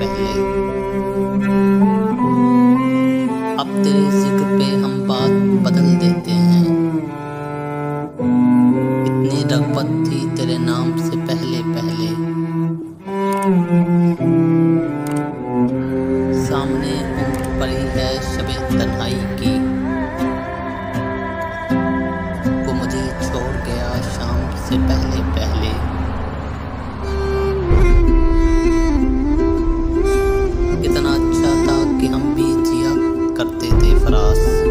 पहले अब तेरे तो जिक्र पे हम बात बदल देते हैं इतनी रगबत थी तेरे नाम से पहले पहले सामने पड़ी है शबे तन्हाई की वो मुझे छोड़ गया शाम से पहले पहले for us.